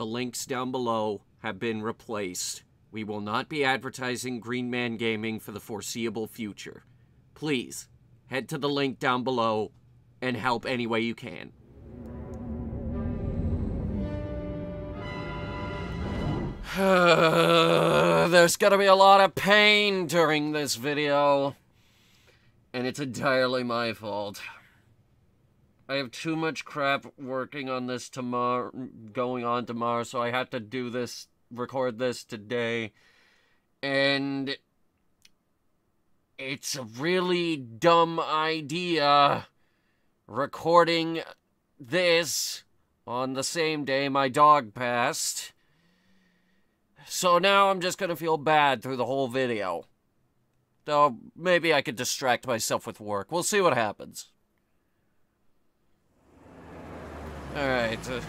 The links down below have been replaced. We will not be advertising Green Man Gaming for the foreseeable future. Please, head to the link down below and help any way you can. There's gonna be a lot of pain during this video. And it's entirely my fault. I have too much crap working on this tomorrow, going on tomorrow, so I had to do this, record this today. And it's a really dumb idea recording this on the same day my dog passed. So now I'm just gonna feel bad through the whole video. Though maybe I could distract myself with work. We'll see what happens. Alright. Uh,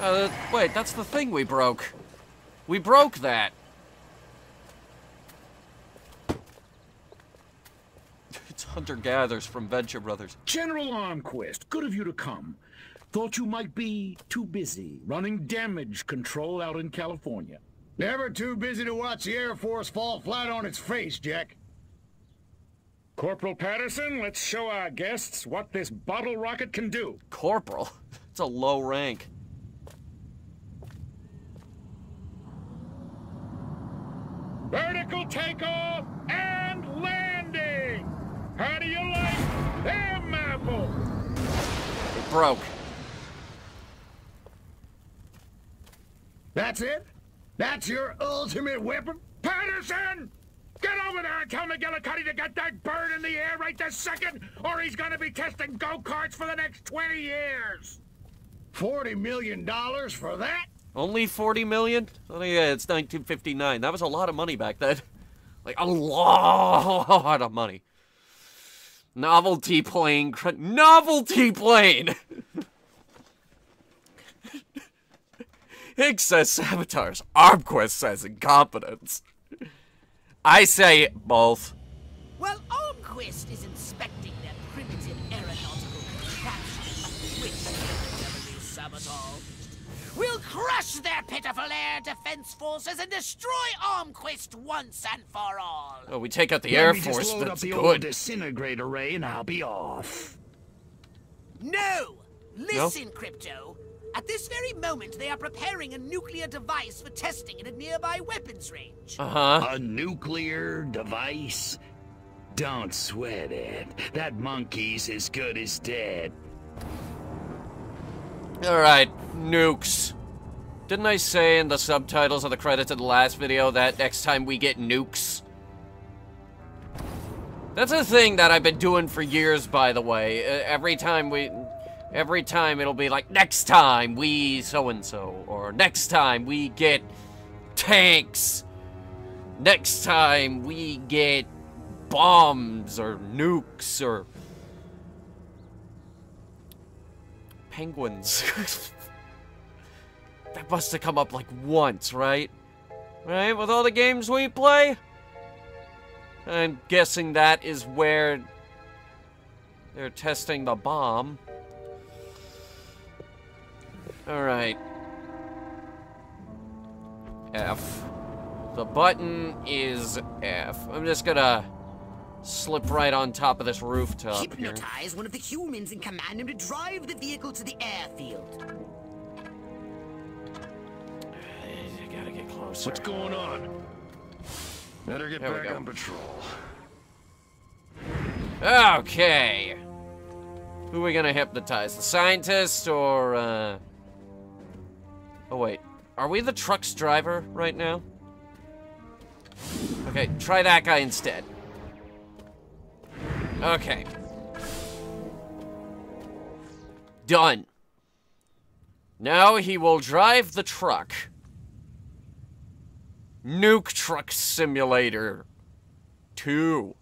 uh, wait, that's the thing we broke. We broke that. it's Hunter Gathers from Venture Brothers. General Armquist, good of you to come. Thought you might be too busy running damage control out in California. Never too busy to watch the Air Force fall flat on its face, Jack. Corporal Patterson, let's show our guests what this bottle rocket can do. Corporal? It's a low rank. Vertical takeoff and landing! How do you like them apples? It broke. That's it? That's your ultimate weapon? Patterson! Get over there and tell McGillicuddy to get that bird in the air right this second, or he's gonna be testing go-karts for the next 20 years! $40 million for that? Only 40 million? Oh yeah, it's 1959. That was a lot of money back then. Like, a lot of money. Novelty plane. Novelty plane! Hicks says saboteurs. Armquist says incompetence. I say both. Well, Armquist is inspecting will be sabotaged, we'll crush their pitiful air defense forces and destroy Armquist once and for all. Oh, we take out the Let Air me Force. just load That's up the old good. disintegrate array and I'll be off. No! Listen, Crypto. At this very moment, they are preparing a nuclear device for testing in a nearby weapons range. Uh huh. A nuclear device? Don't sweat it. That monkey's as good as dead. Alright, nukes. Didn't I say in the subtitles of the credits of the last video that next time we get nukes? That's a thing that I've been doing for years, by the way. Uh, every time we... Every time it'll be like, next time we so-and-so, or next time we get tanks. Next time we get bombs, or nukes, or... Penguins. that must have come up like once, right? Right, with all the games we play? I'm guessing that is where they're testing the bomb. Alright. F. The button is F. I'm just gonna slip right on top of this rooftop here. Hypnotize one of the humans and command him to drive the vehicle to the airfield. I gotta get closer. What's going on? Better get There back on patrol. Okay. Who are we gonna hypnotize? The scientist or, uh... Oh, wait. Are we the truck's driver right now? Okay, try that guy instead. Okay. Done. Now he will drive the truck. Nuke Truck Simulator 2.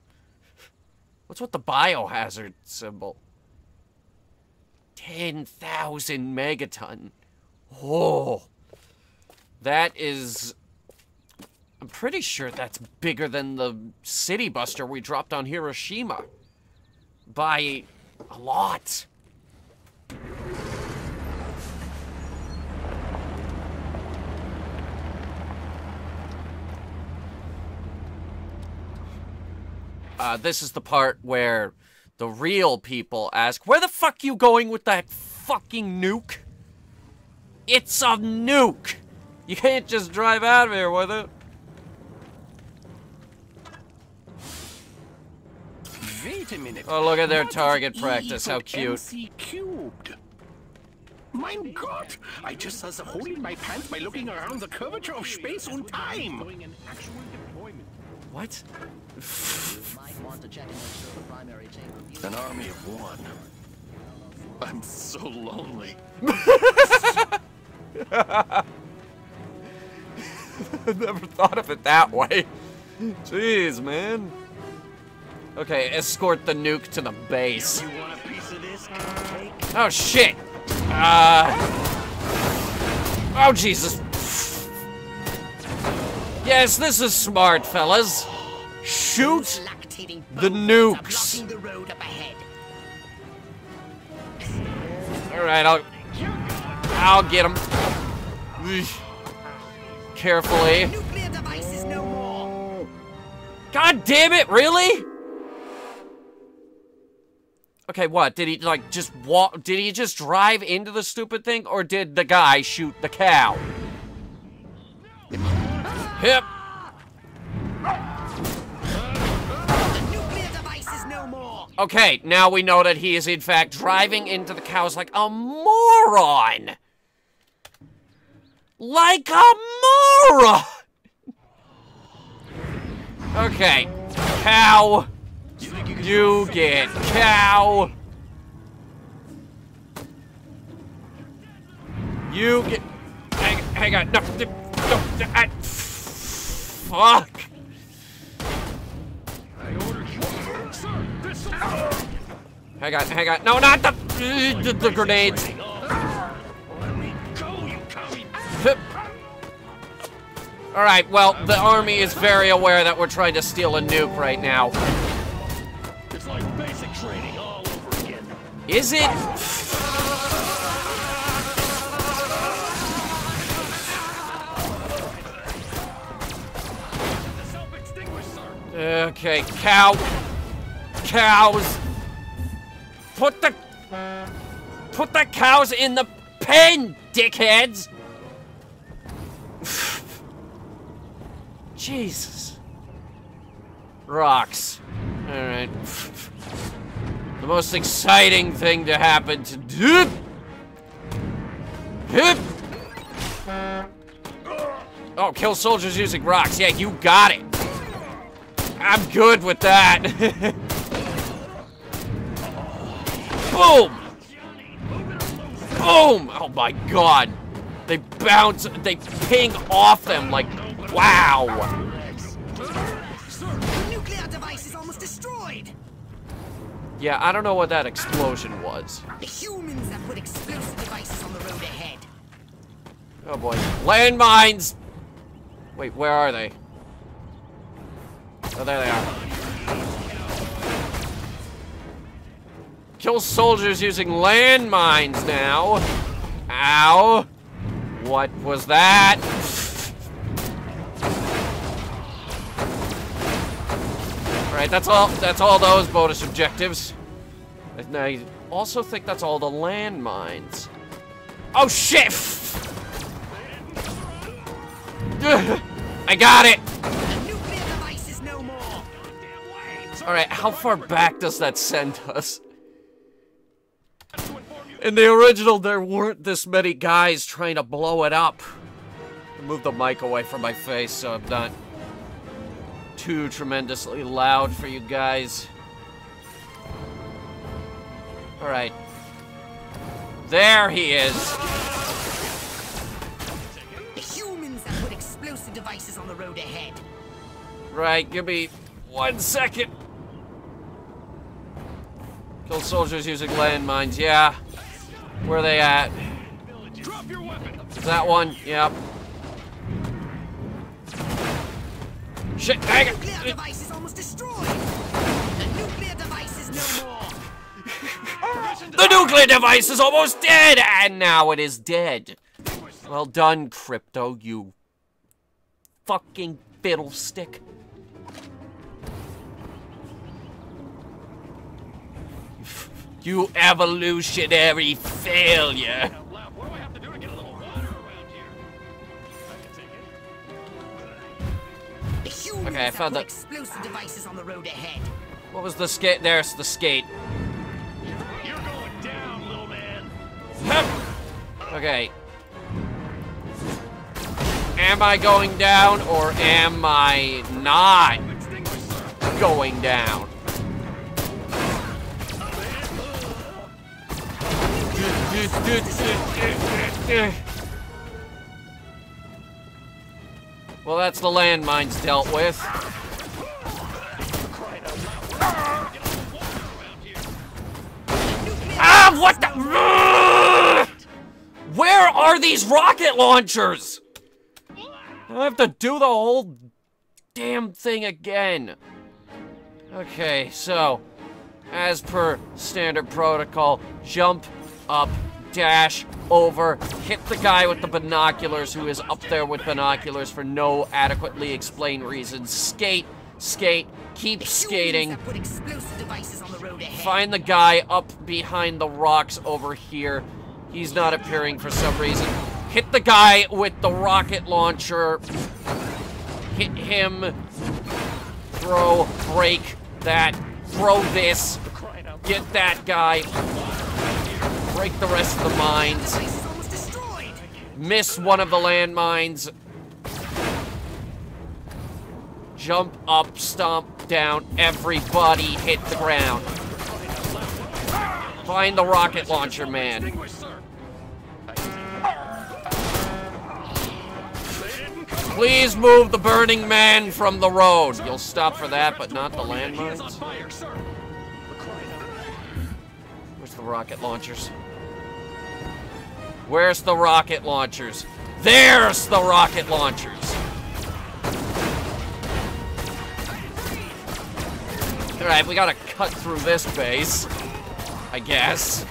What's with the biohazard symbol? 10,000 megaton. Oh. That is... I'm pretty sure that's bigger than the City Buster we dropped on Hiroshima by a lot. Uh, this is the part where the real people ask, where the fuck you going with that fucking nuke? It's a nuke! You can't just drive out of here with it. Wait a minute. Oh, look at their What is target E practice. How cute. MC cubed. Mein Gott! I just saw the hole in my pants by looking around the curvature of space and time. What? Might want to check and make sure the primary chamber view- An army of one. I'm so lonely. Never thought of it that way. Jeez, man. Okay, escort the nuke to the base. You want a piece of this cake? Oh, shit! Uh... Oh, Jesus. Yes, this is smart, fellas. Shoot the nukes. blocking the road up ahead. Alright, I'll... I'll get him. Carefully. Nuclear devices no more. God damn it, really? Okay, what? Did he, like, just walk? Did he just drive into the stupid thing? Or did the guy shoot the cow? Hip. No. Okay, now we know that he is, in fact, driving into the cows like a moron! Like a moron! Okay, cow. You get cow. You get. Hang, hang on. No, no, no, I, fuck. Hang on, hang on. No, not the the, the grenades. All right. Well, the army is very aware that we're trying to steal a nuke right now. Is it? Okay, cow. Cows. Put the put the cows in the pen, dickheads. Jesus. Rocks. All right. The most exciting thing to happen to do. Oh, kill soldiers using rocks. Yeah, you got it. I'm good with that. Boom! Boom! Oh my god. They bounce, they ping off them like, wow. Yeah, I don't know what that explosion was. The humans have put explosive devices on the road ahead. Oh boy. Landmines! Wait, where are they? Oh, there they are. Kill soldiers using landmines now. Ow. What was that? Alright, that's all that's all those bonus objectives. And I also think that's all the landmines. Oh shit! I got it! Alright, how far back does that send us? In the original, there weren't this many guys trying to blow it up. Move the mic away from my face so I'm not too tremendously loud for you guys. Alright. There he is. The humans have put explosive devices on the road ahead. Right, give me one second. Kill soldiers using landmines, yeah. Where are they at? Drop your weapon. That one, yep. Shit, dang it! Nuclear device is almost destroyed! The nuclear device is no more! the nuclear device is almost dead, and now it is dead. Well done, Crypto, you fucking fiddlestick. you evolutionary failure. Humans Okay, I have found that- explosive devices on the road ahead. What was the skate? There's the skate. You're going down, little man. Okay. Am I going down or am I not going down? Well, that's the landmines dealt with. Ah, what the? Where are these rocket launchers? I have to do the whole damn thing again. Okay, so, as per standard protocol, jump up, dash over, hit the guy with the binoculars who is up there with binoculars for no adequately explained reason. Skate, skate, keep skating. Humans have put explosive devices on the road ahead. Find the guy up behind the rocks over here. He's not appearing for some reason. Hit the guy with the rocket launcher. Hit him. Throw, break that. Throw this. Get that guy. Break the rest of the mines. Miss one of the landmines. Jump up, stomp down. Everybody hit the ground. Find the rocket launcher man. Please move the burning man from the road. You'll stop for that, but not the landmines. Where's the rocket launchers? Where's the rocket launchers? There's the rocket launchers. Alright, we gotta cut through this base. I guess.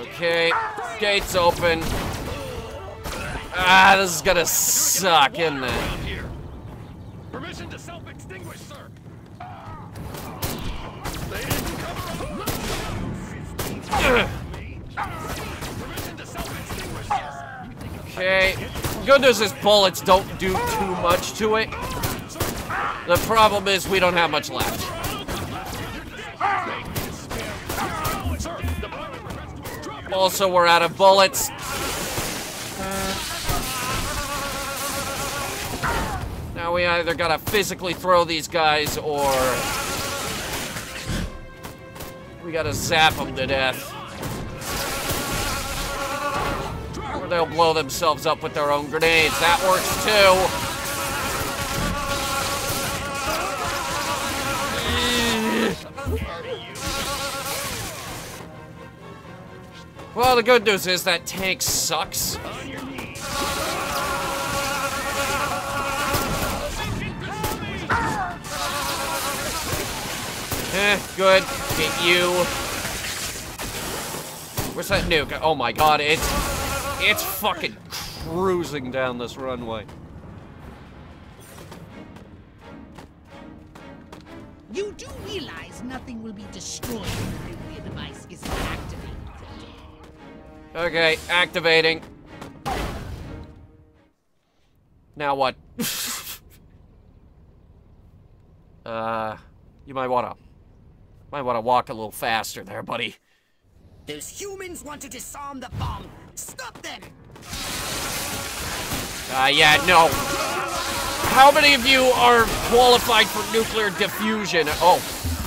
Okay, gates open. Ah, this is gonna suck, isn't it? Around here. Permission to self-extinguish, sir. They didn't cover up. Permission to self-extinguish, sir. Okay. Good news is bullets don't do too much to it. The problem is we don't have much left. Also, we're out of bullets. Now we either gotta physically throw these guys or we gotta zap them to death. Or they'll blow themselves up with their own grenades. That works too. Well, the good news is that tank sucks. Eh, good. Get you. Where's that nuke? Oh my god, it's it's fucking cruising down this runway. You do realize nothing will be destroyed when the nuclear device is activated. Okay, activating. Now what? uh, you might wanna, might wanna walk a little faster there, buddy. Those humans want to disarm the bomb. Stop them! Uh, yeah, no. How many of you are qualified for nuclear diffusion? Oh,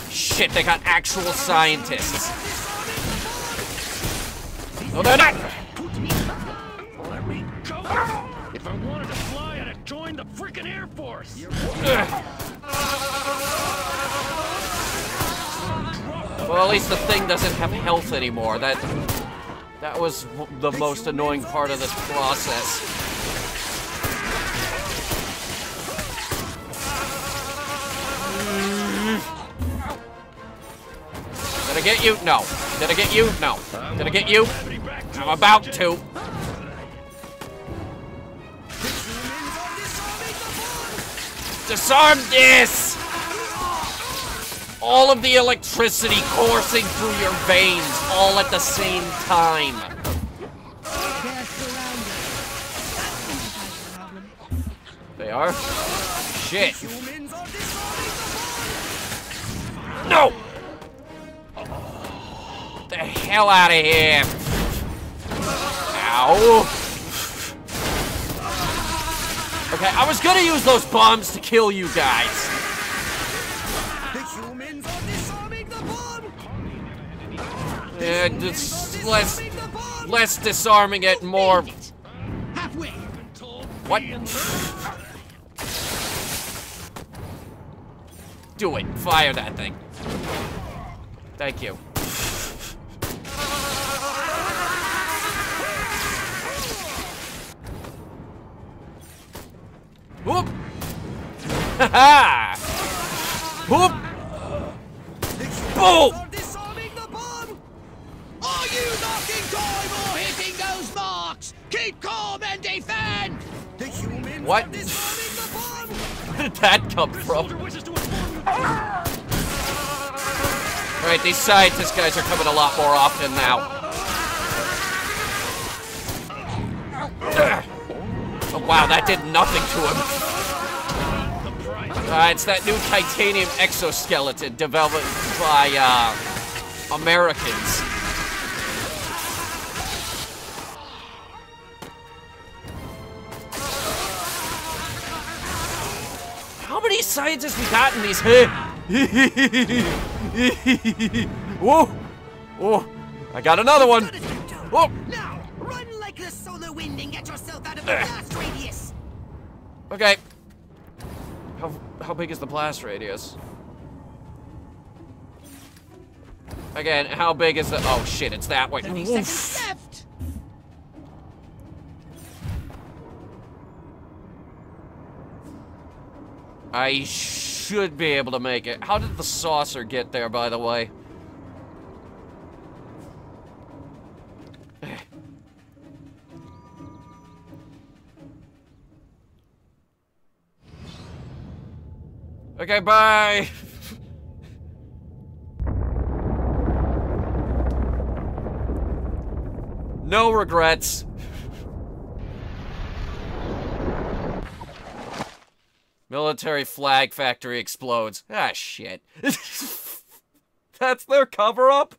shit, they got actual scientists. No, they're not. Let me go. If I wanted to fly, I'd have joined the freaking Air Force. Well, at least the thing doesn't have health anymore. That that was the most annoying part of this process. Mm. Did I get you? No. Did I get you? No. Did I get you? I'm about to. Disarm this! All of the electricity coursing through your veins all at the same time. They are? Shit. No! The hell out of here! Ow! Okay, I was gonna use those bombs to kill you guys. Uh, and it's less, less disarming it, more. What? Do it. Fire that thing. Thank you. Whoop! Ha ha! Whoop! Boom! Keep calm and defend! The humans What? are disarming the bomb! Where did that come from? Alright, these scientist guys are coming a lot more often now. Oh wow, that did nothing to him. Uh, it's that new titanium exoskeleton developed by, uh, Americans. Scientists we got in these? Whoa! Whoa! I got another one! Whoa! Now, run like the solar wind and get yourself out of the eh. blast radius! Okay. How how big is the blast radius? Again, how big is the? Oh shit! It's that way. Oof. I should be able to make it. How did the saucer get there, by the way? Okay, bye. no regrets. Military flag factory explodes. Ah, shit. That's their cover up?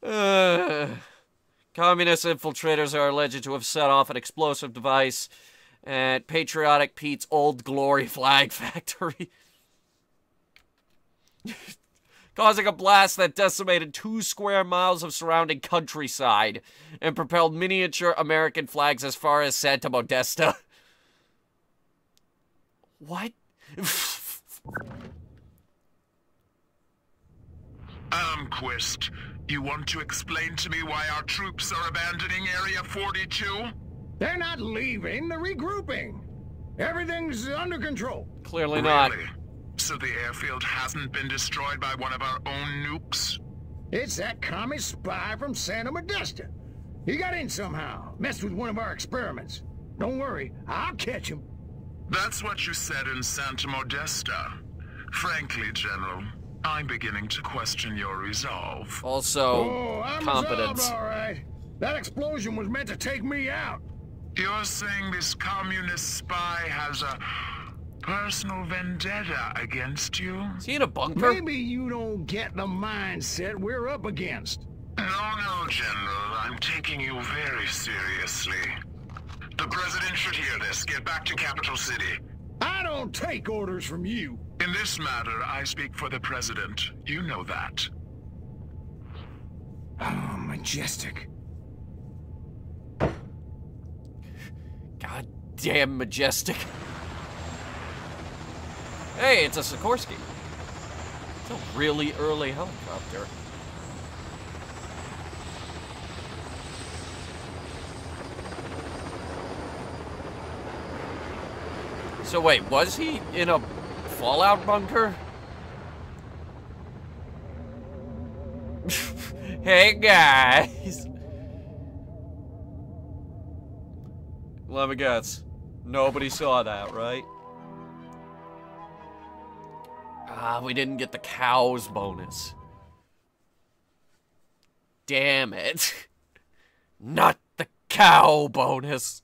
Uh, communist infiltrators are alleged to have set off an explosive device at Patriotic Pete's Old Glory Flag Factory. Causing a blast that decimated two square miles of surrounding countryside and propelled miniature American flags as far as Santa Modesta. What? Armquist, you want to explain to me why our troops are abandoning Area 42? They're not leaving, they're regrouping. Everything's under control. Clearly not. Really? So the airfield hasn't been destroyed by one of our own nukes? It's that commie spy from Santa Modesta. He got in somehow, messed with one of our experiments. Don't worry, I'll catch him. That's what you said in Santa Modesta. Frankly, General, I'm beginning to question your resolve. Also, Oh, I'm competence. resolved, all right. That explosion was meant to take me out. You're saying this communist spy has a personal vendetta against you? Is he in a bunker? Maybe you don't get the mindset we're up against. No, no, General. I'm taking you very seriously. The President should hear this. Get back to Capital City. I don't take orders from you. In this matter, I speak for the President. You know that. Oh, majestic. God damn majestic. Hey, it's a Sikorsky. It's a really early helicopter. So wait, was he in a Fallout bunker? hey guys. Let me guess. Nobody saw that, right? Ah, we didn't get the cows bonus. Damn it. Not the cow bonus.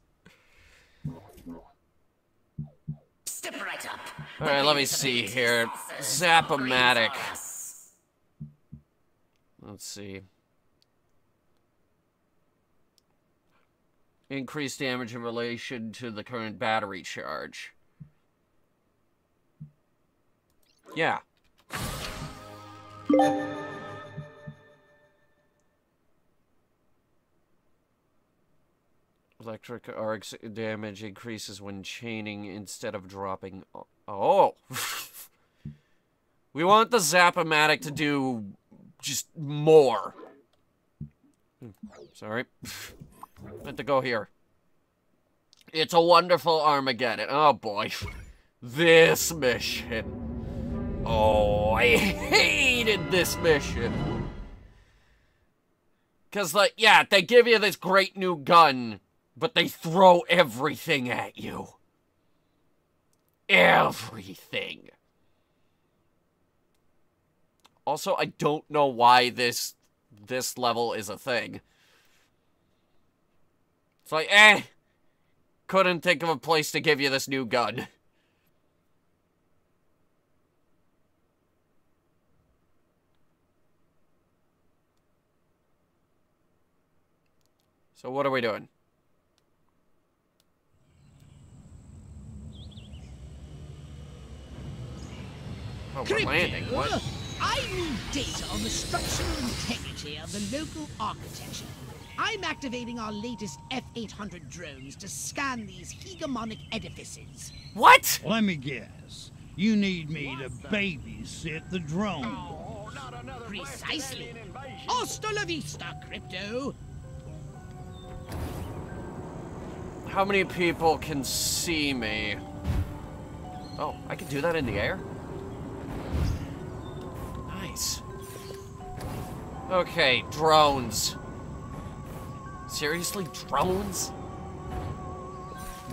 Step right up. Alright, let me see here. Zap-O-Matic. Let's see. Increased damage in relation to the current battery charge. Yeah. Electric arc damage increases when chaining instead of dropping. Oh! we want the Zap-O-Matic to do just more. Hmm, sorry. Meant to go here. It's a wonderful Armageddon. Oh boy. This mission. Oh, I hated this mission. Because, like, yeah, they give you this great new gun, but they throw everything at you. Everything. Also, I don't know why this this level is a thing. It's like, eh, couldn't think of a place to give you this new gun. So what are we doing? Oh, we're landing. What? I need data on the structural integrity of the local architecture. I'm activating our latest F-800 drones to scan these hegemonic edifices. What? Let me guess. You need me to babysit the drone. Oh, Precisely. Hasta la vista, Crypto. How many people can see me? Oh, I can do that in the air? Nice. Okay, drones. Seriously, drones?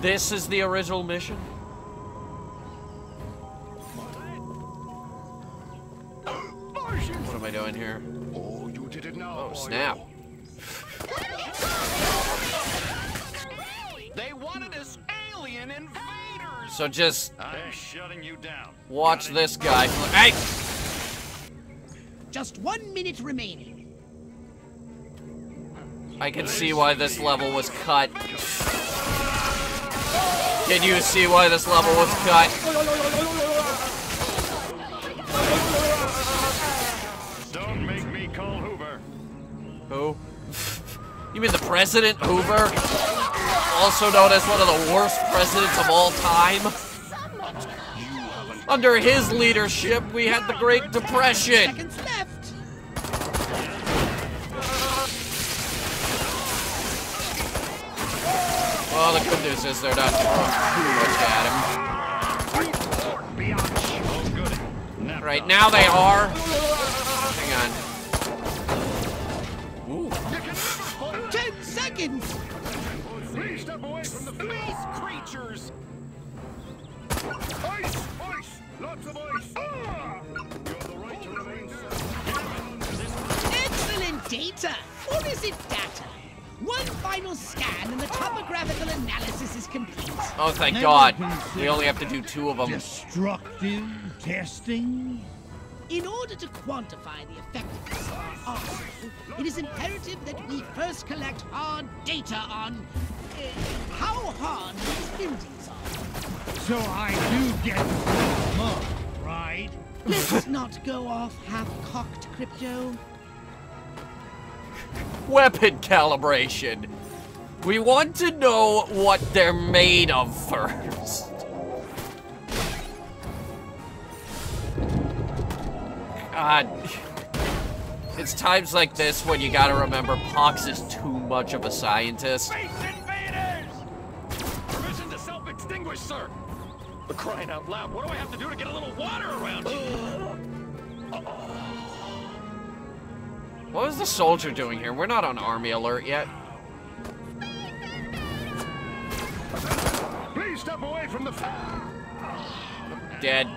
This is the original mission? What am I doing here? Oh, you didn't know. Oh, snap. They wanted us alien invaders! So just I'm shutting you down. watch this guy. Hey! Just one minute remaining. I can see why this level was cut. Can you see why this level was cut? Don't make me call Hoover. Who? You mean the President Hoover? Also known as one of the worst presidents of all time? Under his leadership, we had the Great Depression. Seconds. Well, oh, the good news is they're not throwing too much at Oh, goody. Now, him. Right now they are. Hang on. Ooh. Ten seconds. Please step away from the These creatures! Ice! Excellent data. Or is it data? One final scan and the topographical analysis is complete. Oh, thank Never God. We only have to do two of them. Destructive testing? In order to quantify the effectiveness of our arsenal, it is imperative that we first collect hard data on uh, how hard these buildings are. So I do get some mud, right? Let's not go off half-cocked, Crypto. Weapon calibration. We want to know what they're made of first. God. It's times like this when you gotta remember Pox is too much of a scientist. Space For crying out loud, what do I have to do to get a little water around you? What was the soldier doing here? We're not on army alert yet. Please step away from the... Dead.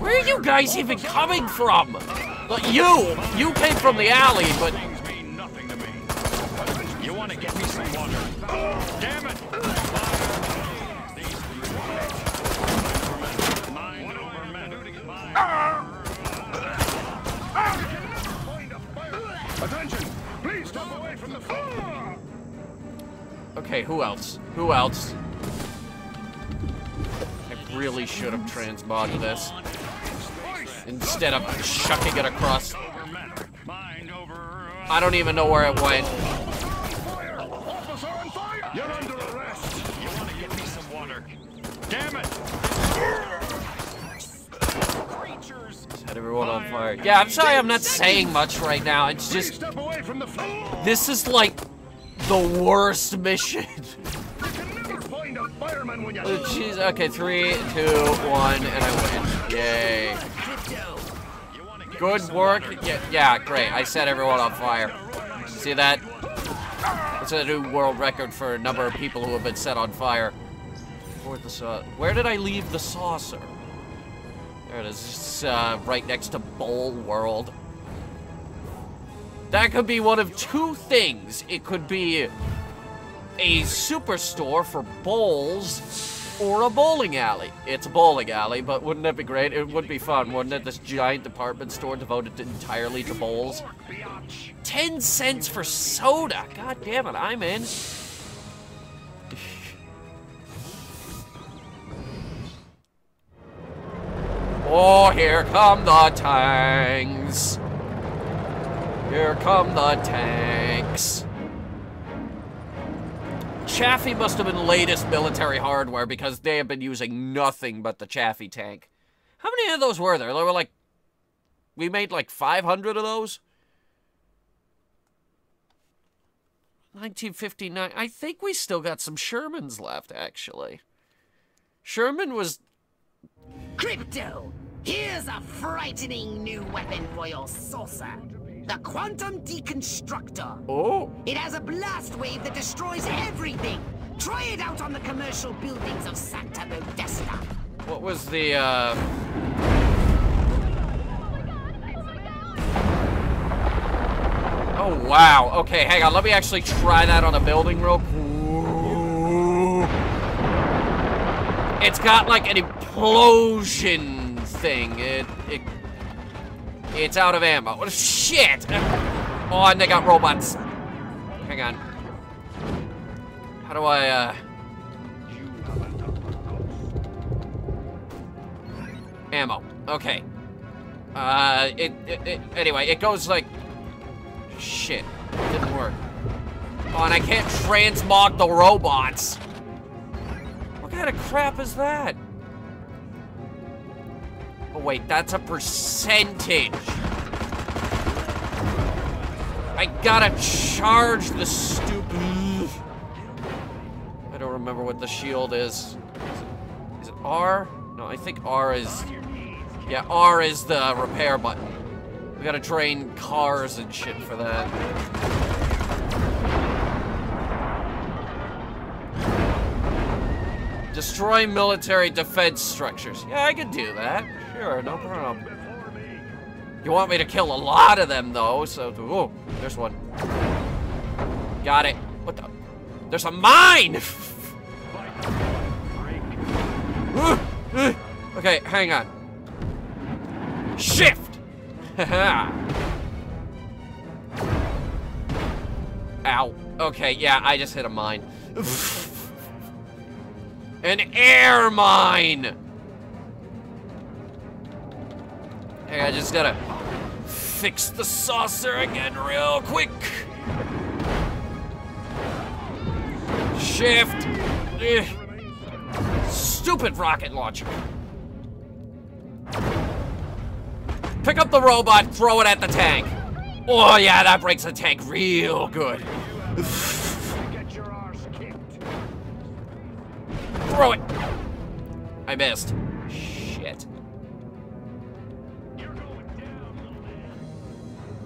Where are you guys even coming from? Like, you! You came from the alley, but Okay, who else? Who else? I really should have transmogged this. Instead of chucking it across. over matter. Mind over. I don't even know where it went. Damn it! Set everyone on fire. Yeah, I'm sorry I'm not saying much right now. It's just, step away from the floor! this is like the worst mission. You can never find a fireman when you... Oh, Jeez, okay, three, two, one, and I win. Yay. Good work. Yeah, yeah, great. I set everyone on fire. See that? It's a new world record for a number of people who have been set on fire. Where, the Where did I leave the saucer? There it is. Uh, right next to Bowl World. That could be one of two things. It could be a superstore for bowls or a bowling alley. It's a bowling alley, but wouldn't that be great? It would be fun, wouldn't it? This giant department store devoted entirely to bowls. 10 cents for soda. God damn it, I'm in. Oh, here come the tanks. Here come the tanks. Chaffee must have been latest military hardware because they have been using nothing but the Chaffee tank. How many of those were there? There were like, we made like 500 of those? 1959. I think we still got some Shermans left, actually. Sherman was. Crypto, here's a frightening new weapon for your saucer. The Quantum Deconstructor. Oh! It has a blast wave that destroys everything. Try it out on the commercial buildings of Santa Modesta. What was the, uh. Oh, wow. Okay, hang on. Let me actually try that on a building real Ooh. It's got like an implosion thing. It, it, it's out of ammo. What shit! Oh, and they got robots. Hang on. How do I, uh... Ammo. Okay. Uh, it, it, it, anyway, it goes like, shit, didn't work. Oh, and I can't transmog the robots. What kind of crap is that? Wait, that's a percentage. I gotta charge the stupid. I don't remember what the shield is. Is it, is it R? No, I think R is. Yeah, R is the repair button. We gotta train cars and shit for that. Destroy military defense structures. Yeah, I could do that. Sure, no problem. You want me to kill a lot of them, though, so... Oh, there's one. Got it. What the... There's a mine! okay, hang on. Shift! Ow. Okay, yeah, I just hit a mine. An air mine! Hey, I just gotta fix the saucer again real quick. Shift. Ugh. Stupid rocket launcher. Pick up the robot, throw it at the tank. Oh yeah, that breaks the tank real good. Throw it. I missed.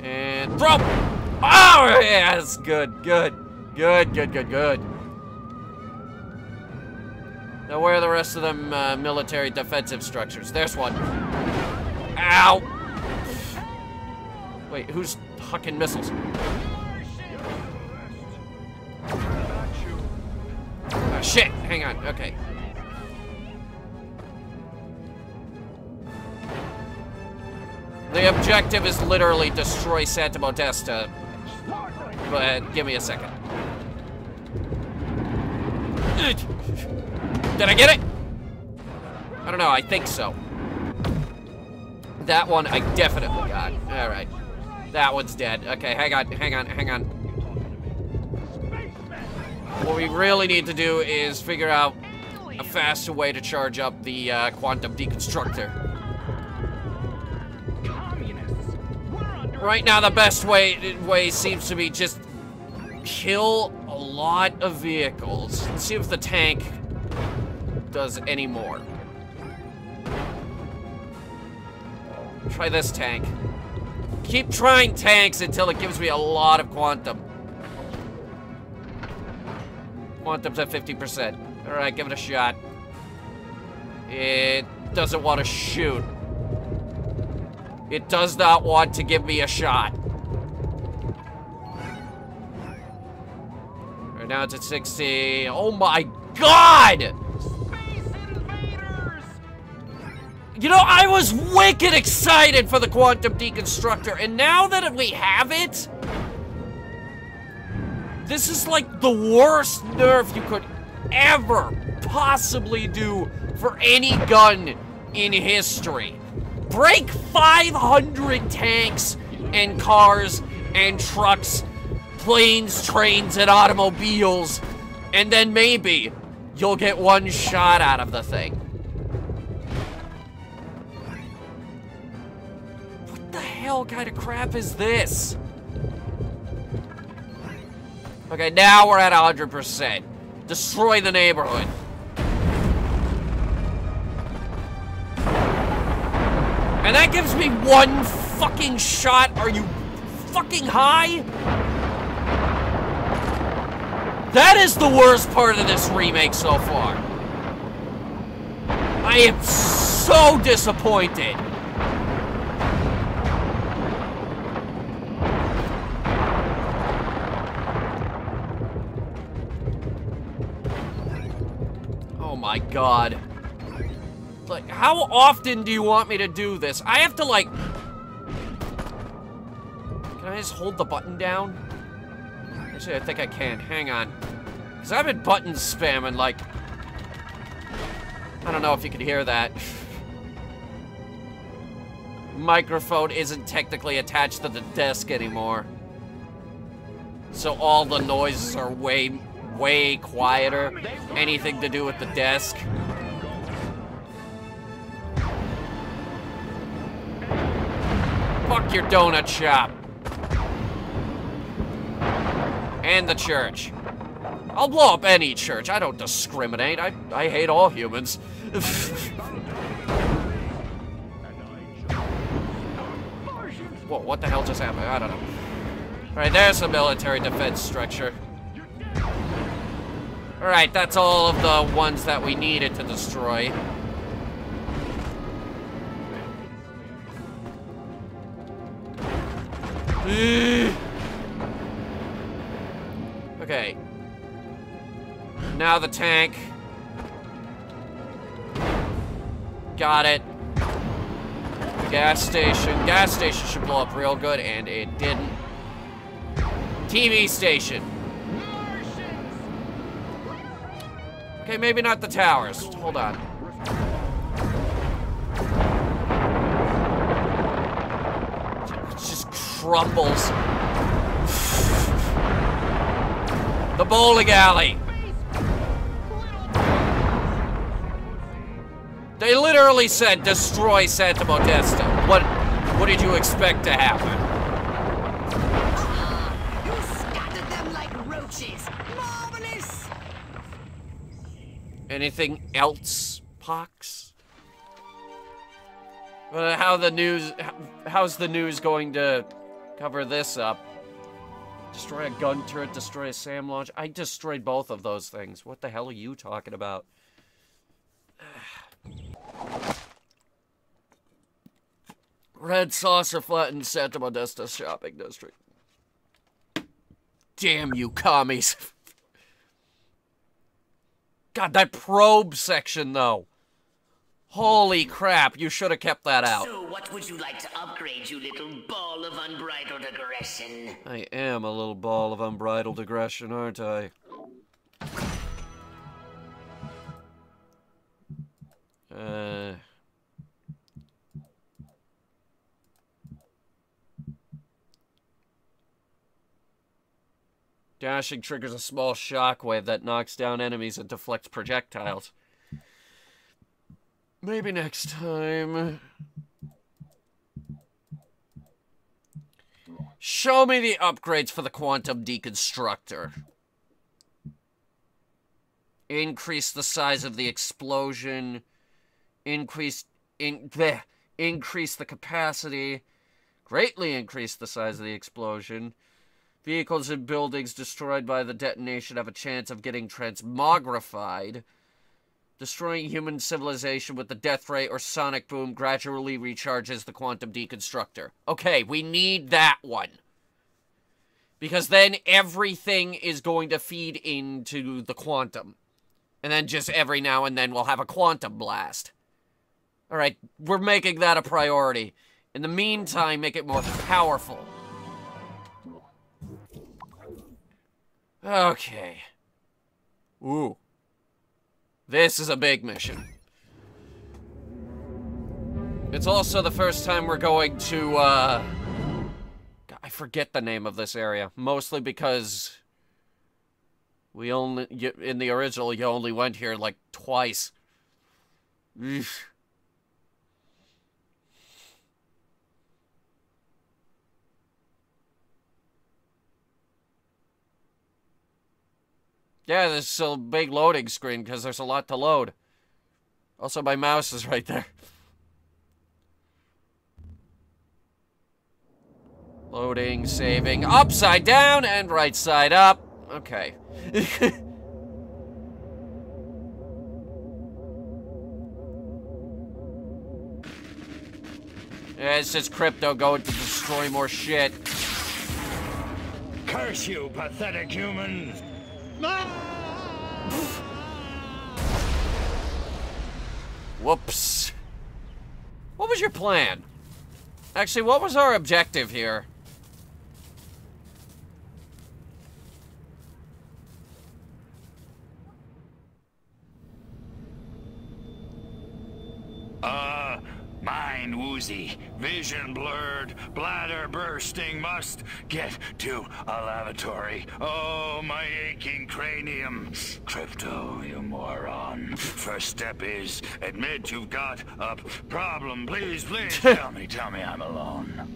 And throw. Oh yes, good, good, good, good, good, good. Now where are the rest of them uh, military defensive structures? There's one. Ow! Wait, who's hucking missiles? Oh, shit! Hang on, okay. The objective is literally destroy Santa Modesta. But give me a second. Did I get it? I don't know, I think so. That one I definitely got. Alright. That one's dead. Okay, hang on, hang on, hang on. What we really need to do is figure out a faster way to charge up the uh, quantum deconstructor. Right now, the best way way seems to be just kill a lot of vehicles. Let's see if the tank does any more. Try this tank. Keep trying tanks until it gives me a lot of quantum. Quantum's at 50%. Alright, give it a shot. It doesn't want to shoot. It does not want to give me a shot. Right now it's at 60. Oh my god! You know, I was wicked excited for the Quantum Deconstructor, and now that we have it, this is like the worst nerf you could ever possibly do for any gun in history. Break 500 tanks and cars and trucks, planes, trains, and automobiles, and then maybe you'll get one shot out of the thing. What the hell kind of crap is this? Okay, now we're at 100%. Destroy the neighborhood. And that gives me one fucking shot. Are you fucking high? That is the worst part of this remake so far. I am so disappointed. Oh my god. Like, how often do you want me to do this? I have to, like... Can I just hold the button down? Actually, I think I can. Hang on. Because I've been button spamming, like... I don't know if you can hear that. Microphone isn't technically attached to the desk anymore. So all the noises are way way quieter. Anything to do with the desk. Fuck your donut shop. And the church. I'll blow up any church. I don't discriminate. I, I hate all humans. Whoa, what the hell just happened? I don't know. Alright, there's a military defense structure. Alright, that's all of the ones that we needed to destroy. okay. Now the tank. Got it. Gas station. Gas station should blow up real good, and it didn't. TV station. Okay, maybe not the towers. Hold on. Crumbles. the bowling alley. They literally said destroy Santa Modesta. What what did you expect to happen? Anything else, Pox? How the news, how's the news going to cover this up? Destroy a gun turret, destroy a SAM launch. I destroyed both of those things. What the hell are you talking about? Red saucer flattened Santa Modesta shopping district. Damn you, commies. God, that probe section, though. Holy crap, you should have kept that out. So, what would you like to upgrade, you little ball of unbridled aggression? I am a little ball of unbridled aggression, aren't I? Uh... Dashing triggers a small shockwave that knocks down enemies and deflects projectiles. Maybe next time. Show me the upgrades for the Quantum Deconstructor. Increase the size of the explosion. Increase in bleh, increase the capacity. Greatly increase the size of the explosion. Vehicles and buildings destroyed by the detonation have a chance of getting transmogrified. Destroying human civilization with the death ray or sonic boom gradually recharges the quantum deconstructor. Okay, we need that one. Because then everything is going to feed into the quantum. And then just every now and then we'll have a quantum blast. Alright, we're making that a priority. In the meantime, make it more powerful. Okay. Ooh. This is a big mission. It's also the first time we're going to, uh... I forget the name of this area. Mostly because... We only... In the original, you only went here, like, twice. Yeah, there's a big loading screen because there's a lot to load. Also, my mouse is right there. Loading, saving, upside down and right side up. Okay. yeah, it's just crypto going to destroy more shit. Curse you, pathetic humans! Whoops. What was your plan? Actually, what was our objective here? Uh, mind woozy, vision blurred, bladder bursting, must get to a lavatory. Oh, my aching cranium. Crypto, you moron. First step is admit you've got a problem. Please, please, tell me, tell me I'm alone.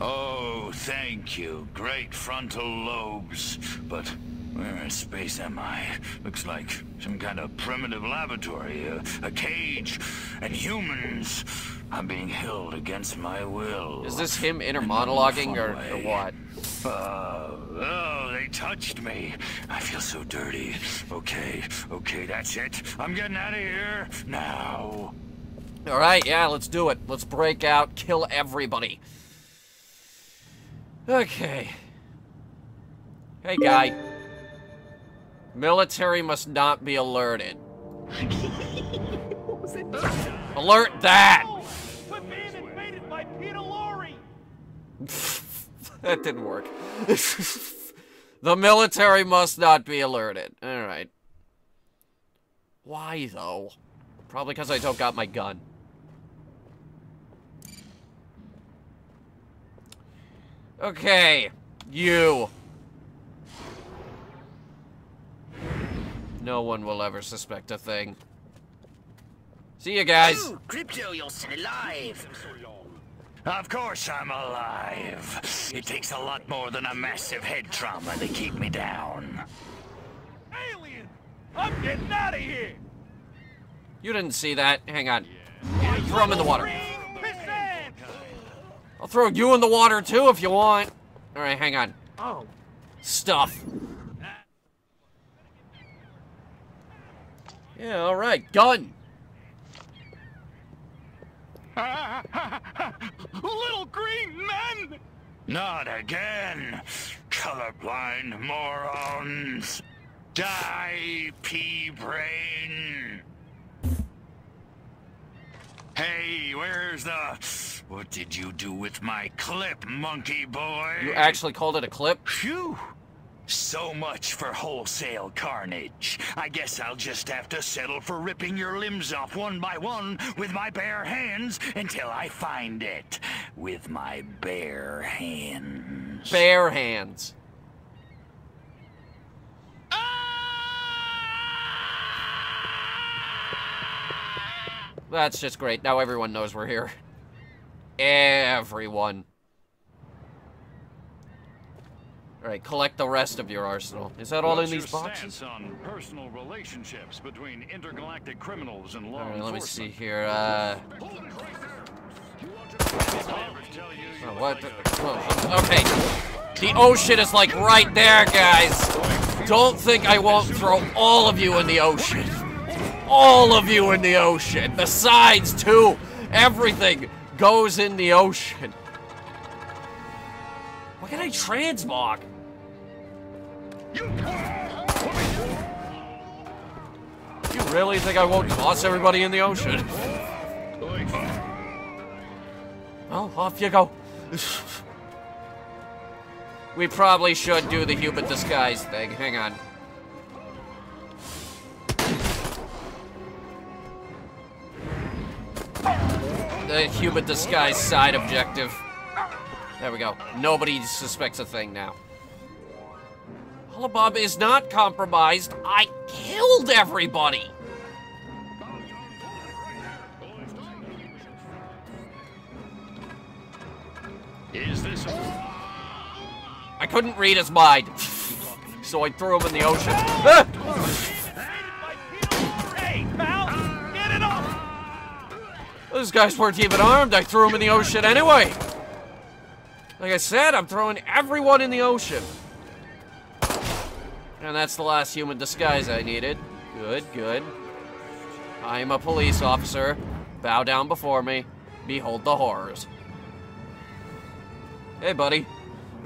Oh, thank you. Great frontal lobes. But where in space am I? Looks like some kind of primitive laboratory, a, a cage, and humans. I'm being held against my will. Is this him inner monologuing or, or what? Uh, oh, they touched me. I feel so dirty. Okay, okay, that's it. I'm getting out of here now. Alright, yeah, let's do it. Let's break out, kill everybody. Okay. Hey, guy. Military must not be alerted. Alert that! We're being invaded by Peter Lorre! that didn't work. the military must not be alerted. Alright. Why, though? Probably because I don't got my gun. Okay. You. No one will ever suspect a thing. See you guys. Ooh, Crypto, you're still alive. Of course I'm alive. It takes a lot more than a massive head trauma to keep me down. Alien! I'm getting out of here! You didn't see that. Hang on. Throw him in the water. Pissant! I'll throw you in the water too if you want. Alright, hang on. Oh, Stuff. Yeah, alright. Gun. Little green men! Not again, colorblind morons. Die, pea brain. Hey, where's the... What did you do with my clip, monkey boy? You actually called it a clip? Phew! So much for wholesale carnage. I guess I'll just have to settle for ripping your limbs off one by one with my bare hands until I find it. With my bare hands. Bare hands. That's just great. Now everyone knows we're here. Everyone. Alright, collect the rest of your arsenal. Is that all What's in these boxes? on personal relationships between intergalactic criminals and law Alright, let me see here. Uh, Hold it right there. tell you oh, what? okay. The ocean is like right there, guys. Don't think I won't throw all of you in the ocean. All of you in the ocean. The sides, too. Everything goes in the ocean. Why can I transmog? You really think I won't toss everybody in the ocean? Well, off you go. we probably should do the human disguise thing. Hang on. The human disguise side objective. There we go. Nobody suspects a thing now. Holobob is not compromised. I killed everybody. Is this a... I couldn't read his mind. So I threw him in the ocean. Ah! Hey, pal! Get it off! Those guys weren't even armed. I threw him in the ocean anyway. Like I said, I'm throwing everyone in the ocean. And that's the last human disguise I needed. Good, good. I am a police officer. Bow down before me. Behold the horrors. Hey, buddy.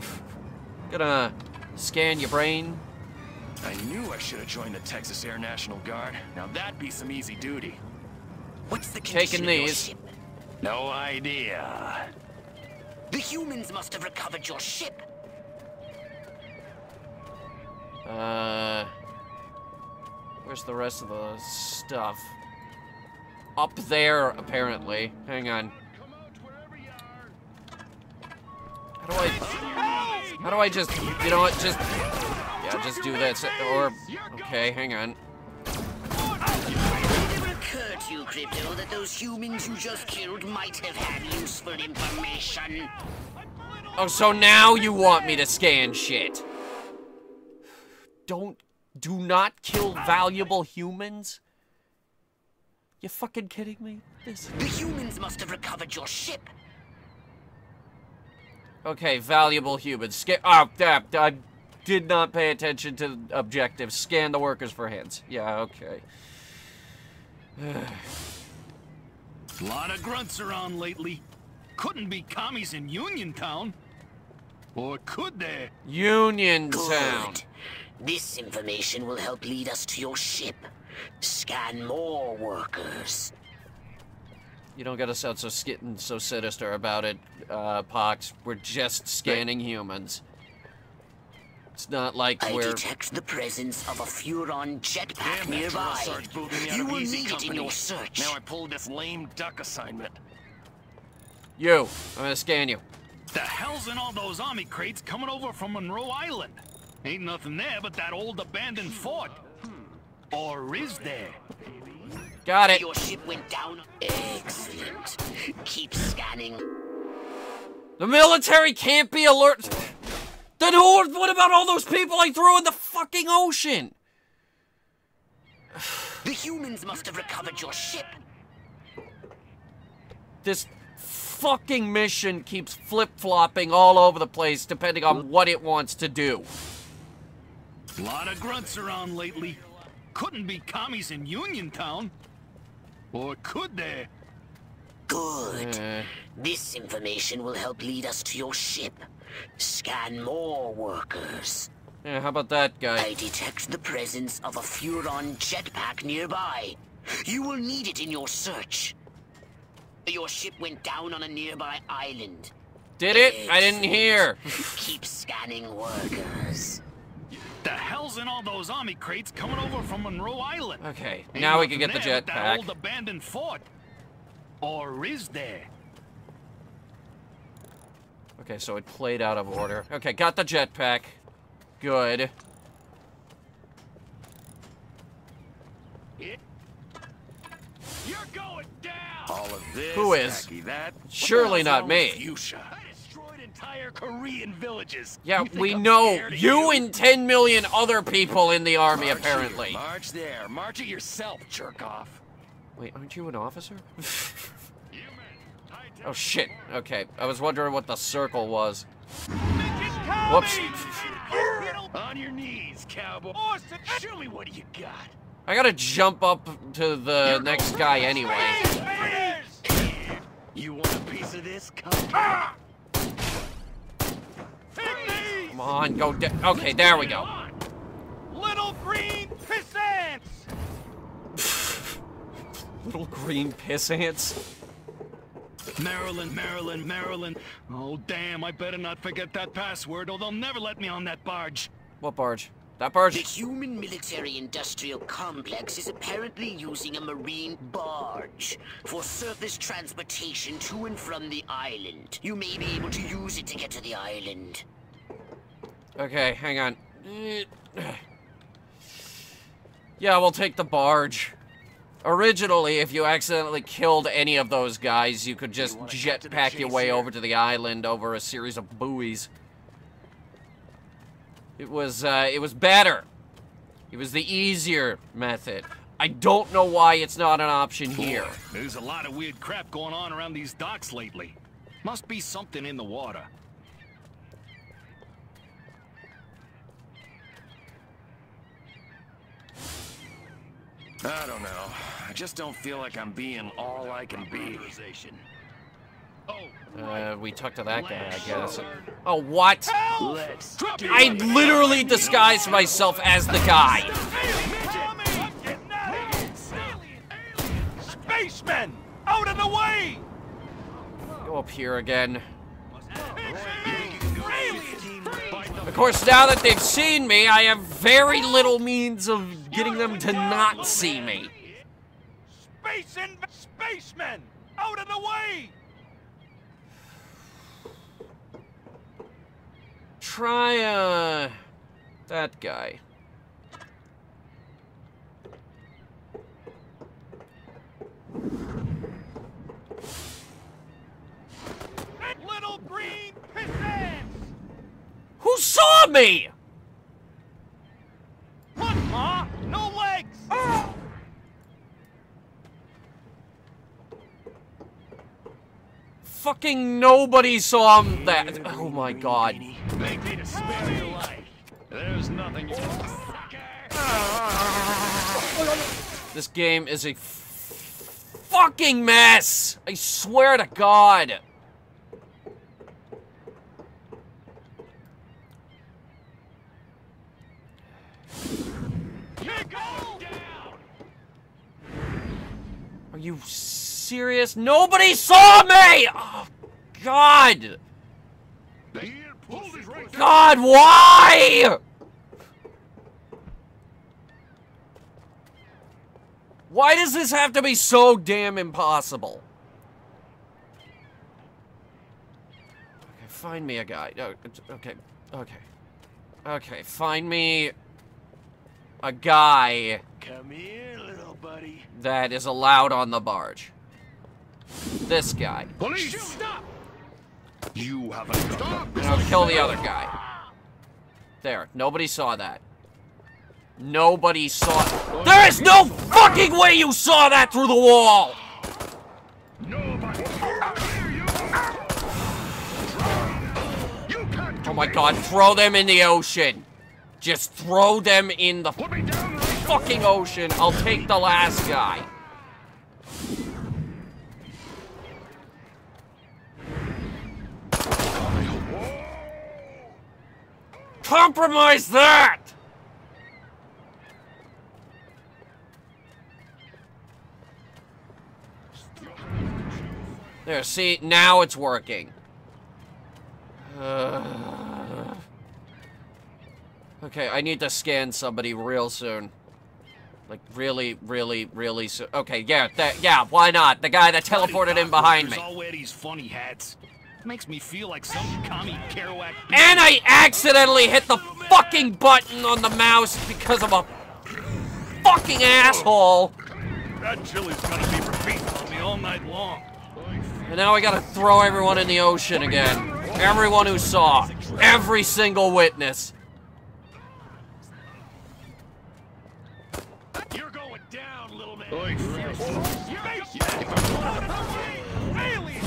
Gonna scan your brain. I knew I should have joined the Texas Air National Guard. Now that'd be some easy duty. What's the Taking condition of your these. ship? No idea. The humans must have recovered your ship. Uh, where's the rest of the stuff? Up there, apparently. Hang on. How do I? How do I just? You know what? Just yeah, just do this. Or okay, hang on. To you, Crypto, that those humans you just killed might have had useful information? Oh, so now you want me to scan shit? Don't, do not kill valuable humans. You fucking kidding me? This. The humans must have recovered your ship. Okay, valuable humans. Scan. Oh, ah, that ah, I did not pay attention to the objectives. Scan the workers for hands. Yeah, okay. A Lot of grunts around lately. Couldn't be commies in Uniontown. Or could they? Union Town. Good. This information will help lead us to your ship. Scan more workers. You don't gotta sound so skittin' so sinister about it, uh, Pox. We're just scanning humans. It's not like I we're. detect the presence of a Furon jetpack Damn nearby. Sarge booted me out You will Easy need it in your search. Now I pulled this lame duck assignment. You. I'm gonna scan you. The hell's in all those army crates coming over from Monroe Island? Ain't nothing there but that old abandoned fort. Or is there? Got it. Your ship went down. Excellent. Keep scanning. The military can't be alert. Then who? What about all those people I threw in the fucking ocean? The humans must have recovered your ship. This fucking mission keeps flip flopping all over the place depending on what it wants to do. Lot of grunts around lately. Couldn't be commies in Uniontown. Or could they? Good. Uh, This information will help lead us to your ship. Scan more workers. yeah, how about that guy? I detect the presence of a Furon jetpack nearby. You will need it in your search. Your ship went down on a nearby island. Did it? I didn't hear. Keep scanning workers. The hell's in all those army crates coming over from Monroe Island? Okay, Ain't now we can get the jetpack. That old abandoned fort. Or is there? Okay, so it played out of order. Okay, got the jetpack. Good. You're going down! All of this, Who is? Jackie, that. Surely What the hell's not me. with Fuchsia? I destroyed entire Korean villages. Yeah, we I'm know. scared of You and 10 million other people in the army, March apparently. here, March there. March it yourself, jerk off. Wait, aren't you an officer? oh, shit. Okay, I was wondering what the circle was. Whoops. On your knees, cowboy. Eh? Show me what you got. I gotta jump up to the next guy anyway. You want a piece of this? Come Come on, go da- Okay, there we go. Little green pissants! Little green piss ants. Maryland, Maryland, Maryland. Oh, damn, I better not forget that password or they'll never let me on that barge. What barge? That barge? The human military industrial complex is apparently using a marine barge for surface transportation to and from the island. You may be able to use it to get to the island. Okay, hang on. Yeah, we'll take the barge. Originally, if you accidentally killed any of those guys, you could just wanna cut to the jetpack your way here? over to the island over a series of buoys. It was, uh, it was better. It was the easier method. I don't know why it's not an option here. There's a lot of weird crap going on around these docks lately. Must be something in the water. I don't know. I just don't feel like I'm being all I can be. Uh, we talked to that guy, I guess. Oh, what? I literally disguised myself as the guy. Spacemen! Out of the way! Go up here again. Of course, now that they've seen me, I have very little means of getting them to not see me. Space and spacemen! Out of the way! Try, uh, that guy. Little green! Who saw me? What, Ma? No legs! Ah! Fucking nobody saw him that. Oh my god. Make me to spare your life. There's nothing you This game is a fucking mess. I swear to God. You're going down! Are you serious? Nobody saw me! Oh, God! God, why? Why does this have to be so damn impossible? Okay, find me a guy. Okay, okay. Okay, find me a guy Come here, little buddy. that is allowed on the barge. This guy. Police! Stop! You have a Stop! And I'll kill the other guy. There. Nobody saw that. Nobody saw. it. There is no fucking way you saw that through the wall! Nobody. You can't do Oh my god, throw them in the ocean. Just throw them in the Put me down. fucking ocean. I'll take the last guy. Compromise that! There, see, now it's working. Uh, okay, I need to scan somebody real soon. Like, really, really, really soon. Okay, yeah, yeah, why not? The guy that teleported in behind me. these funny hats. Makes me feel like some commie Kerouac. And I accidentally hit the fucking button on the mouse because of a fucking asshole. That chili's gonna be repeating on me all night long. And now I gotta throw everyone in the ocean again. Everyone who saw. Every single witness. You're going down, little man.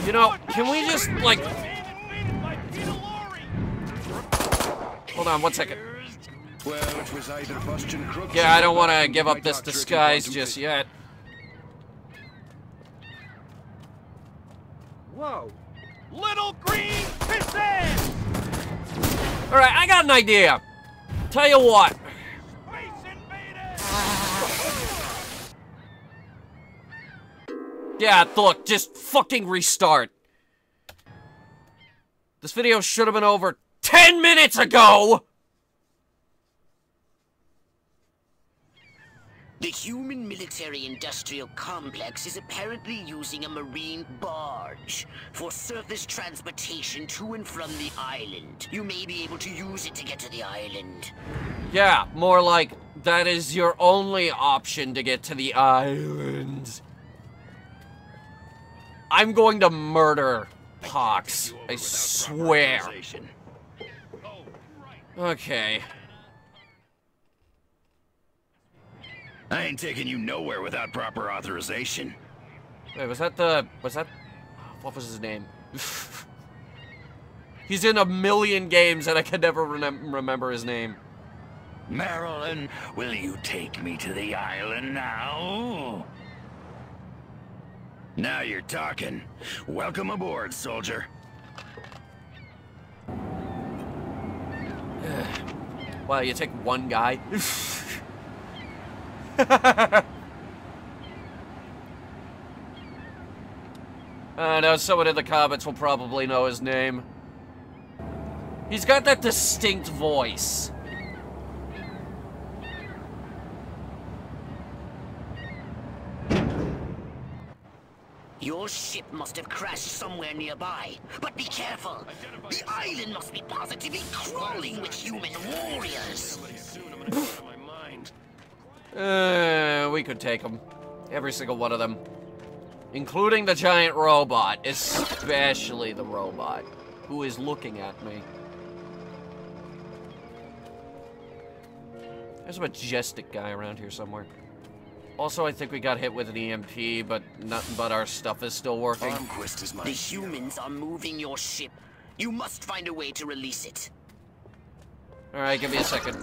You know, can we just, like... Hold on one second. Well, it was either Bustian Crooks Yeah, I don't want to give up this disguise just yet. Whoa. Little green piston! Alright, I got an idea. Tell you what. Space invaders! Yeah, look, just fucking restart. This video should have been over 10 minutes ago! The human military-industrial complex is apparently using a marine barge for surface transportation to and from the island. You may be able to use it to get to the island. Yeah, more like that is your only option to get to the island. I'm going to murder Pox. I swear. Okay. I ain't taking you nowhere without proper authorization. Wait, was that the... Was that... What was his name? He's in a million games and I can never remem remember his name. Marilyn, will you take me to the island now? Now you're talking. Welcome aboard, soldier. Wow, you take one guy? Ah, I know someone in the comments will probably know his name. He's got that distinct voice. Your ship must have crashed somewhere nearby. But be careful. The island must be positively crawling with human warriors. Uh, we could take them. Every single one of them. Including the giant robot. Especially the robot. Who is looking at me. There's a majestic guy around here somewhere. Also, I think we got hit with an EMP, but nothing but our stuff is still working. Armquist is my The humans are moving your ship. You must find a way to release it. Alright, give me a second.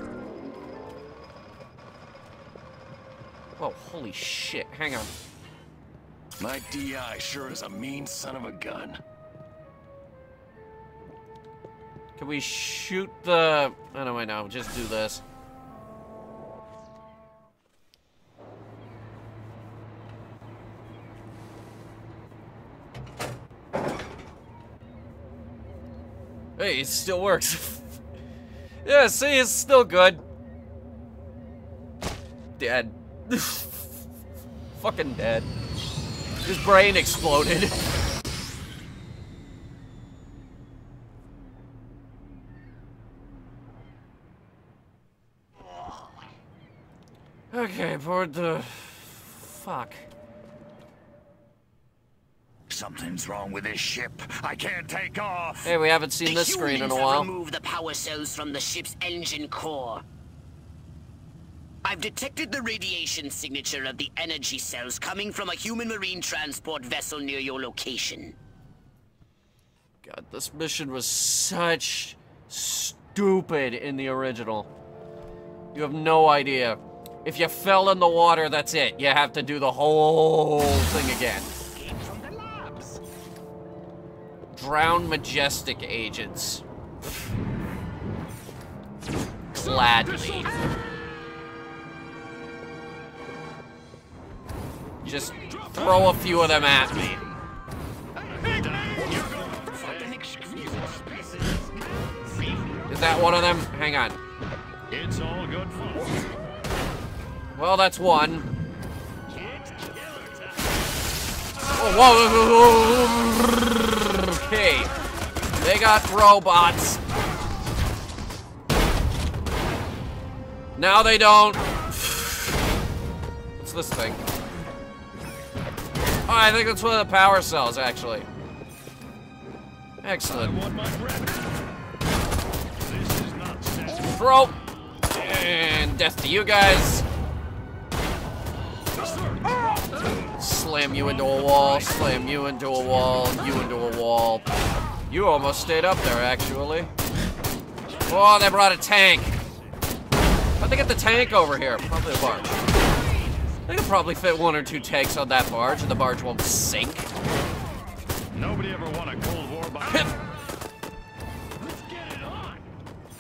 Whoa, holy shit. Hang on. My DI sure is a mean son of a gun. Can we shoot the... Oh, no, wait, no. Just do this. Hey, it still works. yeah, see, it's still good. Dead. Fucking dead. His brain exploded. Okay, board the... Fuck. Something's wrong with this ship. I can't take off. Hey, we haven't seen the this screen in a while. removed the power cells from the ship's engine core. I've detected the radiation signature of the energy cells coming from a human marine transport vessel near your location. God, this mission was such stupid in the original. You have no idea. If you fell in the water, that's it. You have to do the whole thing again. Drown Majestic agents. gladly. Just throw a few of them at me. Is that one of them? Hang on. It's all good fun. Well, that's one. Oh, whoa. They got robots. Now they don't. What's this thing? Oh, I think that's one of the power cells, actually. Excellent. Throw. And death to you guys. Slam you into a wall, slam you into a wall, you into a wall. You almost stayed up there, actually. Oh, they brought a tank. How'd they get the tank over here? Probably a barge. They could probably fit one or two tanks on that barge, and the barge won't sink. Nobody ever won a Cold War by.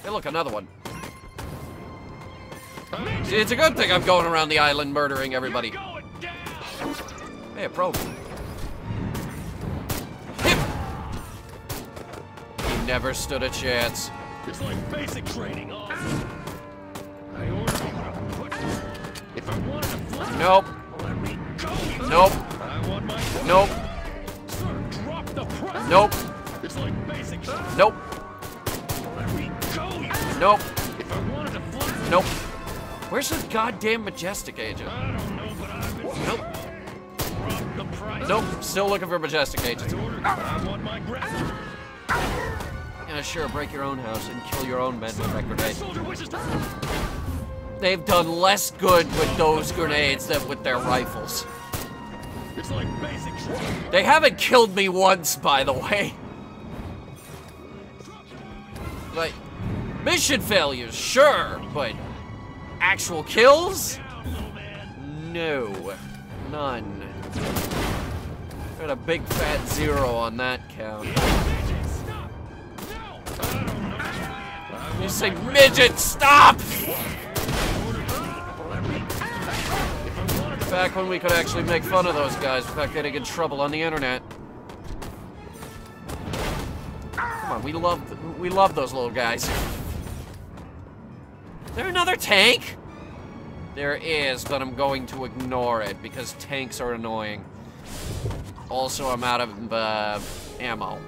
Hey, look, another one. See, it's a good thing I'm going around the island murdering everybody. A probe. Hip! He never stood a chance. It's like basic training. Oh. I order you to put. If I wanted to fly, Nope. let me go. Nope. I want my. Nope. Sir, drop the press. Nope. It's like basic. Nope. Let me go. Nope. If I wanted to fly, Nope. Where's the goddamn majestic agent? Nope. Still looking for majestic agents. Yeah, sure, break your own house and kill your own men with that grenade. They've done less good with those grenades than with their rifles. They haven't killed me once, by the way. Like, mission failures, sure, but actual kills? No, none. Got a big fat zero on that count. You say, midget, stop! Back when we could actually make fun of those guys without getting in trouble on the internet. Come on, we love we love those little guys. Is there another tank? There is, but I'm going to ignore it because tanks are annoying. Also, I'm out of uh, ammo.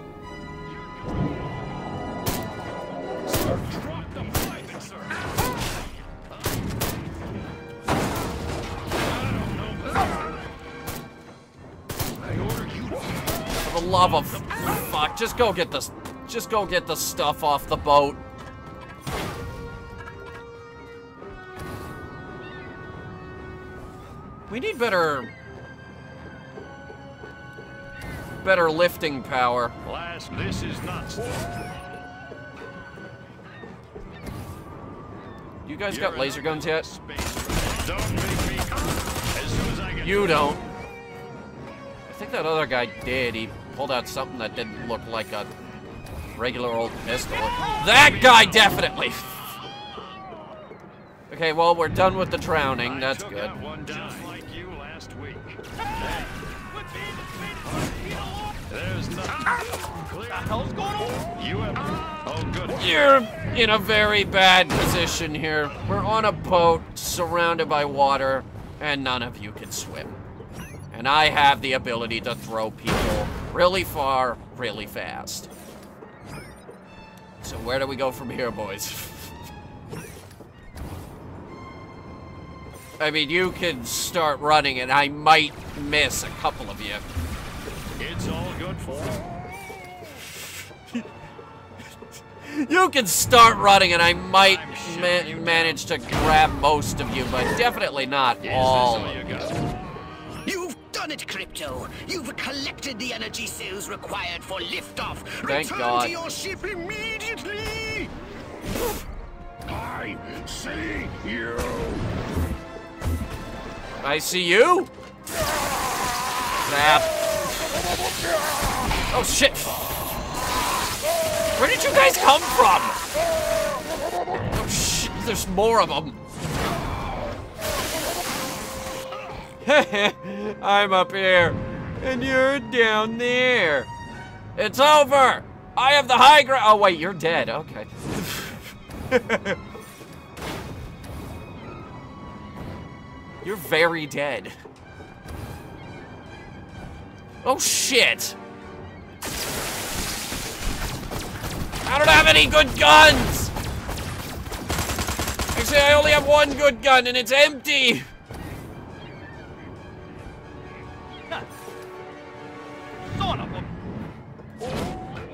For the love of fuck, just go get the just go get the stuff off the boat. We need better better lifting power. Last, this is not. You guys got laser guns yet? Don't make me. As soon as I get. You don't. I think that other guy did. He pulled out something that didn't look like a regular old pistol. That guy definitely. Okay, well, we're done with the drowning. That's good. just like you last week. There's nothing. Clear. The hell's going on? You have. Oh, good. You're in a very bad position here. We're on a boat surrounded by water, and none of you can swim. And I have the ability to throw people really far, really fast. So where do we go from here, boys? I mean, you can start running, and I might miss a couple of you. It's all good for. You can start running, and I might ma manage to grab most of you, but definitely not all. That's all you got. You've done it, Crypto. You've collected the energy cells required for liftoff. Thank Return God. to your ship immediately. I see you. I see you. Crap. Oh shit. Where did you guys come from? Oh shit. there's more of them. I'm up here, and you're down there. It's over! I have the high ground. Oh, wait, you're dead. Okay. you're very dead. Oh, shit! I don't have any good guns! Actually, I only have one good gun, and it's empty! Son of a...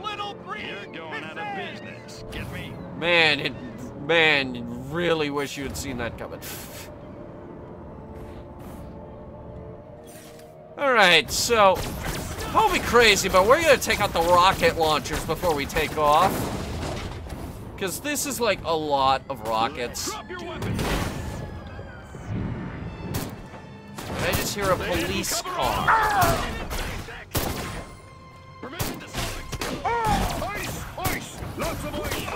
Little green You're going out of business. Get me? Man, it... Man, really wish you had seen that coming. Alright, so... Call me crazy, but we're gonna take out the rocket launchers before we take off. Because this is like a lot of rockets. I just hear a police car. Permission to self Ice! Ice! Lots of ice!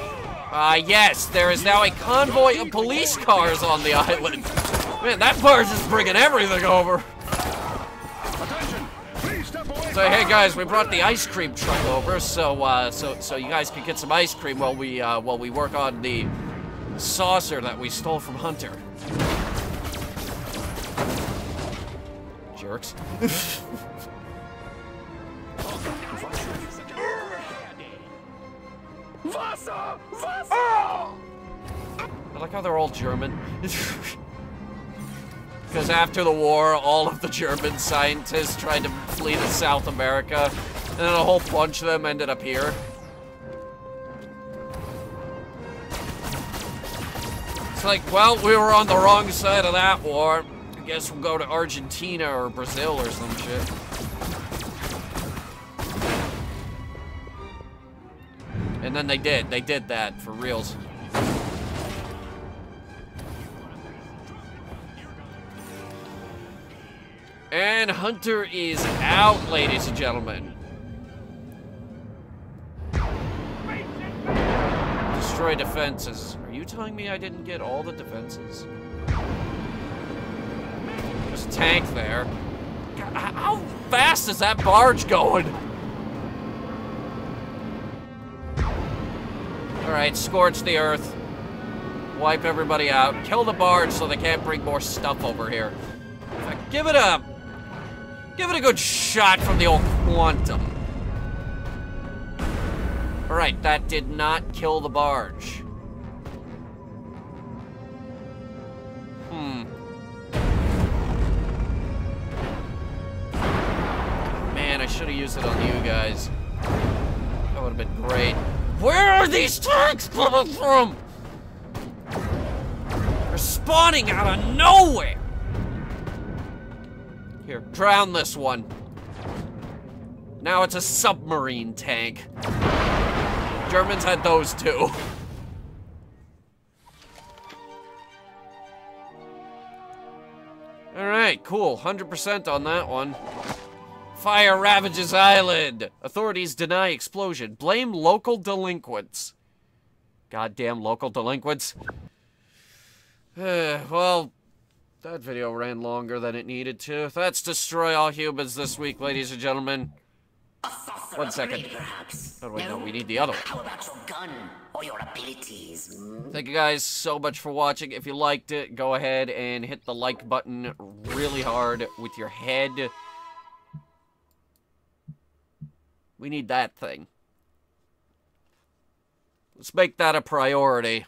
Ah, yes, there is now a convoy of police cars on the island. Man, that barge is bringing everything over. Attention! Please step away So hey guys, we brought the ice cream truck over, so uh, so so you guys can get some ice cream while we uh, while we work on the saucer that we stole from Hunter. Jerks. I like how they're all German. Because after the war, all of the German scientists tried to flee to South America, and then a whole bunch of them ended up here. It's like, well, we were on the wrong side of that war. I guess we'll go to Argentina or Brazil or some shit. And then they did. They did that for reals. And Hunter is out, ladies and gentlemen. Destroy defenses. Are you telling me I didn't get all the defenses? There's a tank there. God, How fast is that barge going? Alright, scorch the earth. Wipe everybody out. Kill the barge so they can't bring more stuff over here. Give it a... Give it a good shot from the old quantum. Alright, that did not kill the barge. Hmm. Man, I should have used it on you guys. That would have been great. Where are these tanks coming from? They're spawning out of nowhere! Here, drown this one. Now it's a submarine tank. Germans had those too. Alright, cool. 100% on that one. Fire ravages island. Authorities deny explosion. Blame local delinquents. Goddamn local delinquents. Eh, well, that video ran longer than it needed to. That's Destroy All Humans this week, ladies and gentlemen. One second. Oh, wait, no, No? we need the other one. How about your gun or your abilities? hmm? Thank you guys so much for watching. If you liked it, go ahead and hit the like button really hard with your head. We need that thing. Let's make that a priority.